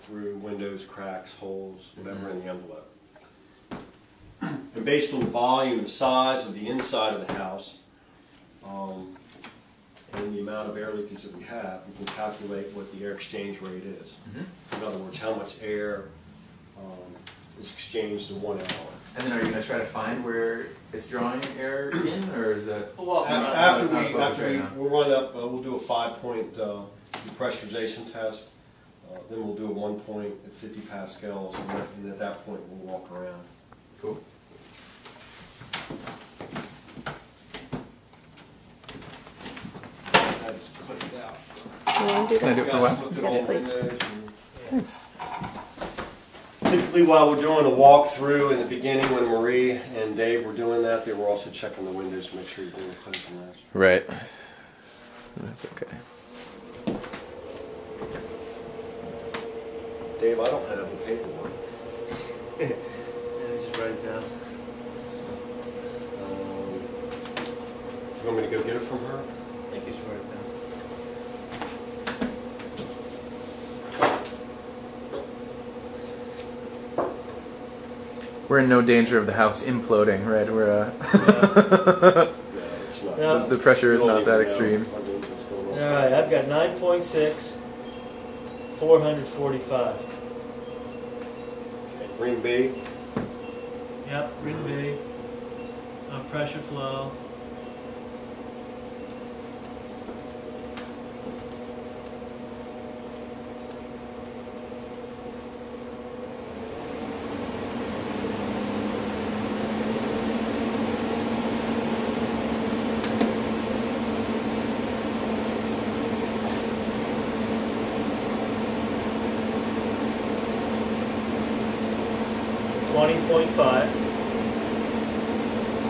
through windows, cracks, holes, whatever in the envelope. And based on the volume, the size of the inside of the house, um, and the amount of air leakage that we have, we can calculate what the air exchange rate is. In other words, how much air um, is exchanged in one hour. And then are you gonna try to find where it's drawing air in, or is that? Well, after not we, after right we, now. we'll run up, uh, we'll do a five-point uh, depressurization test, uh, then we'll do a one point at fifty pascals, and that- and at that point, we'll walk around. Cool. I just clicked out. You want to do Can I do it for a while? Looked at Yes, the please. windows and- Thanks. Typically, while we're doing a walkthrough in the beginning, when Marie and Dave were doing that, they were also checking the windows to make sure you're doing a clean. Right. So that's okay. Dave, I don't have the paperwork. Yeah, just write it down. Um, You want me to go get it from her? I think you should write it down. We're in no danger of the house imploding, right? We're uh, Yeah, it's not. No. the pressure is You don't not that even know. extreme. I mean, what's going on. All right, I've got nine point six, four hundred forty-five. Ring B, Yep, ring B, uh, pressure flow.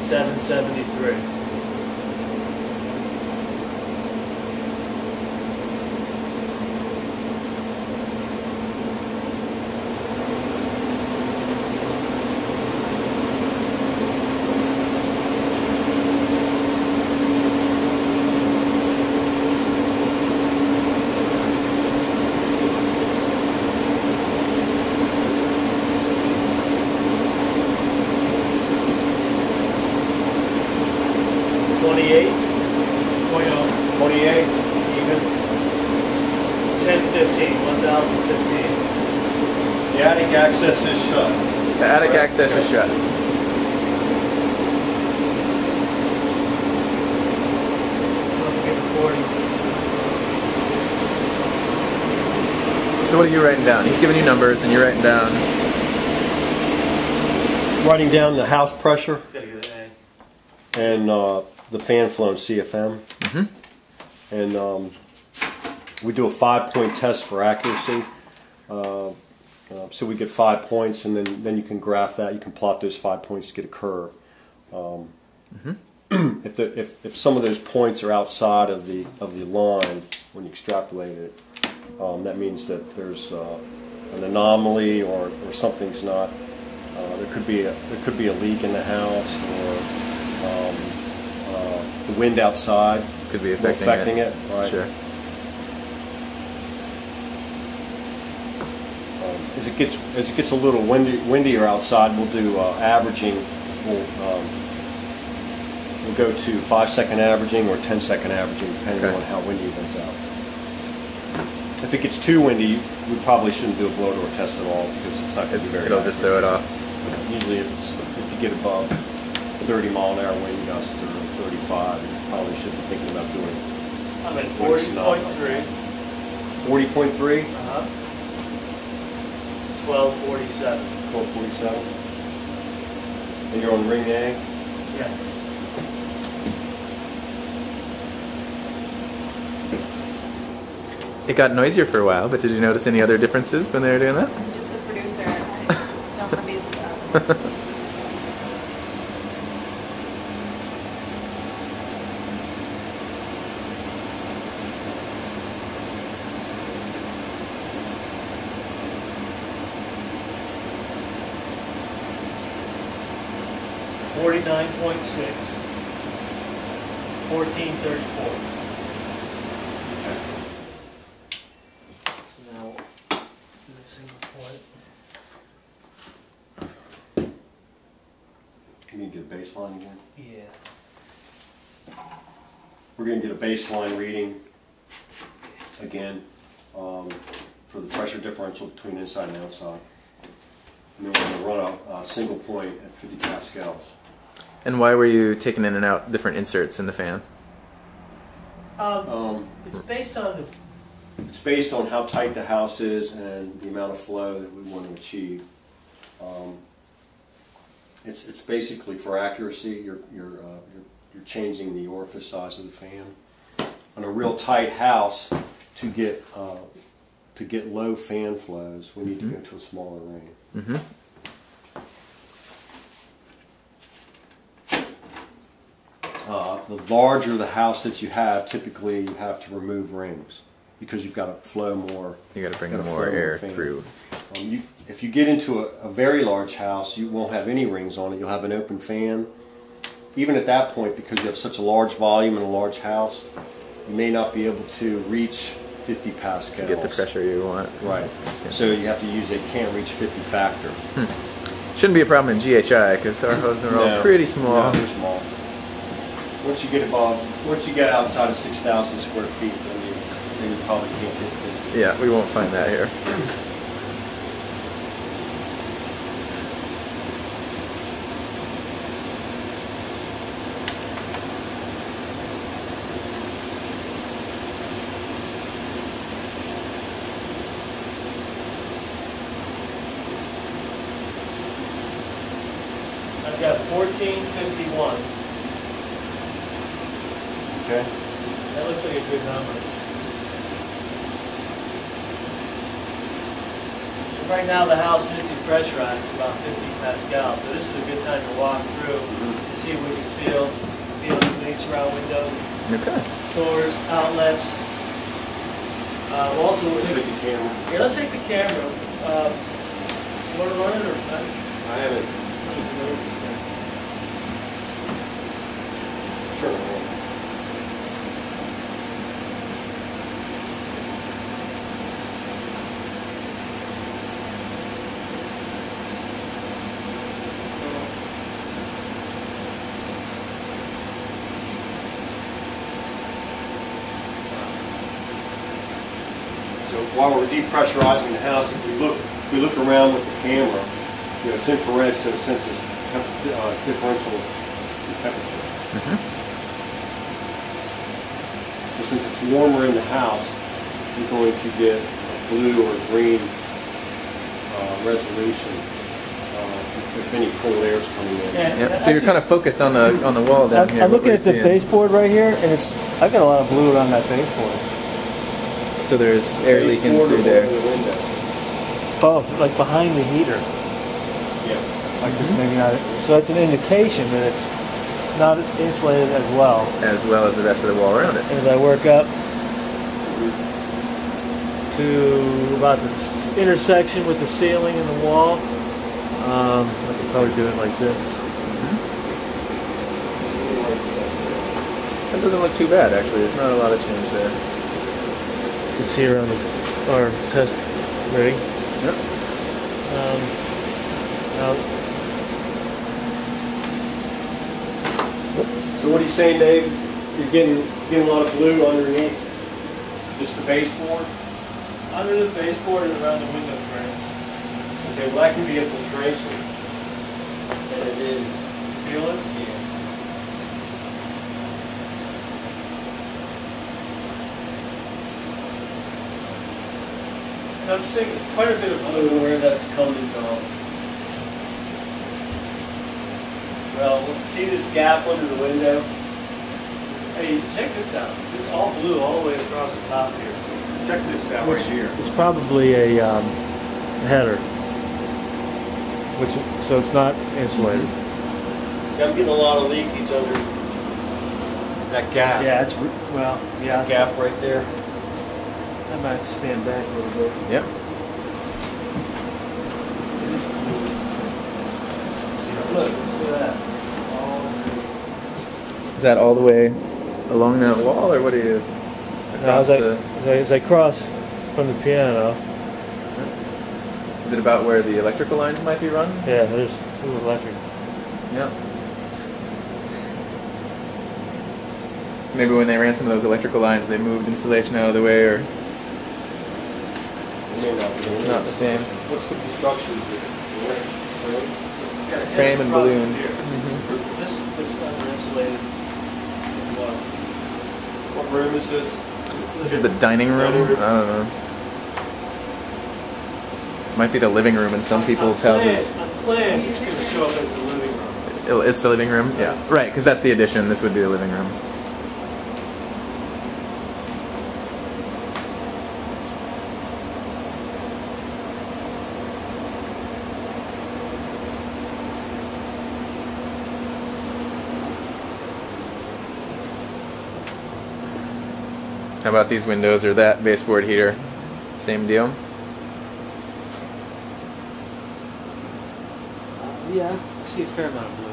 773. Access is shut. The attic access is shut. Don't forget forty. So what are you writing down? He's giving you numbers, and you're writing down. Writing down the house pressure Gotta get an and uh, the fan flow in CFM. Mhm. And um, we do a five-point test for accuracy. Uh, uh, so we get five points, and then, then you can graph that. You can plot those five points to get a curve. Um, if, the, if, if some of those points are outside of the of the line when you extrapolate it, um, that means that there's uh, an anomaly or, or something's not. Uh, there could be a, there could be a leak in the house or um, uh, the wind outside Could be affecting, affecting, it. Right. Sure. gets as it gets a little windy, windier outside, we'll do uh, averaging. We'll, um, we'll go to five second averaging or ten-second averaging, depending okay. on how windy it is out. If it gets too windy, we probably shouldn't do a blower door test at all because it's not going to be very. It'll accurate. just throw it off. Usually, if, if you get above 30 mile an hour wind gust or 35, you probably should be thinking about doing. I'm at 40.3. 40.3. Uh huh. 1247. 1247? And you're on ring A? Yes. It got noisier for a while, but did you notice any other differences when they were doing that? I'm just the producer. I don't want to be. 1434. baseline again? Yeah. We're going to get a baseline reading again um, for the pressure differential between inside and outside. And then we're going to run a, a single point at 50 pascals. And why were you taking in and out different inserts in the fan? Um, Um, it's based on the, It's based on how tight the house is and the amount of flow that we want to achieve. Um, It's, it's basically for accuracy, you're, you're, uh, you're, you're changing the orifice size of the fan. On a real tight house, to get, uh, to get low fan flows, we need to go to a smaller ring. Mm-hmm. Uh, the larger the house that you have, typically you have to remove rings because you've got to flow more. You got to bring more air through. Um, you, if you get into a, a very large house, you won't have any rings on it. You'll have an open fan. Even at that point, because you have such a large volume in a large house, you may not be able to reach 50 pascals. to get the pressure you want. Right. Yeah. So you have to use a can't reach 50 factor. Shouldn't be a problem in GHI because our hoses are all pretty small. No, they're small. Once you get above, once you get outside of 6,000 square feet, then you, then you probably can't get it. Yeah, we won't find that here. I've got fourteen fifty-one. Okay. That looks like a good number. Right now, the house is depressurized to about 50 pascals, so this is a good time to walk through and see what you can feel, feel the leaks around windows, Okay. doors, outlets. Uh, we'll also, we'll Let's take, the camera. yeah, let's take the camera. Uh, you want to run it or not? I haven't. Turn it on. So while we're depressurizing the house, if we look, if we look around with the camera, you know, it's infrared, so it senses temp- uh, differential in temperature. So since it's warmer in the house, you're going to get a blue or green uh, resolution uh, if any cold air is coming in. Yep. So you're kind of focused on the on the wall down I'm, here. I'm looking at the seeing? baseboard right here, and it's, I've got a lot of blue around that baseboard. So there's air leaking through there. Oh, window. Like behind the heater. Yeah. Like it's maybe not, so that's an indication that it's not insulated as well. as well as the rest of the wall around it. As I work up to about this intersection with the ceiling and the wall, um, I could probably do it like this. That doesn't look too bad actually. There's not a lot of change there. You can see around the, our test rig. Yep. Um, now, So what are you saying, Dave? You're getting, getting a lot of blue underneath just the baseboard? under the baseboard and around the window frame, Okay, well that can be infiltration. And it is. feel it? I'm seeing quite a bit of blue. where that's coming from. Well, see this gap under the window? Hey, check this out. It's all blue all the way across the top here. Check this out right here. It's probably a um, header, which so it's not insulated. I'm getting a lot of leakage under that gap. Yeah, it's re- well, That yeah. gap right there. I might have to stand back a little bit. Yep. Look, look at that. All Is that all the way along that wall, or what are you? Now, Across as I, the, as I as I cross from the piano, Is it about where the electrical lines might be run? Yeah, there's some electric. Yeah. So maybe when they ran some of those electrical lines, they moved insulation out of the way, or It may not be. it's not the same. What's the construction? Here? Frame and balloon. Mm-hmm. This looks uninsulated as well. What room is this? This is the dining room. Dining room. I don't know. Might be the living room in some people's On plan- houses. On plan, it's gonna show up as the living room. It's the living room. Yeah, right. Because that's the addition. This would be the living room. How about these windows or that baseboard heater? Same deal. Uh, yeah, I see a fair amount of blue.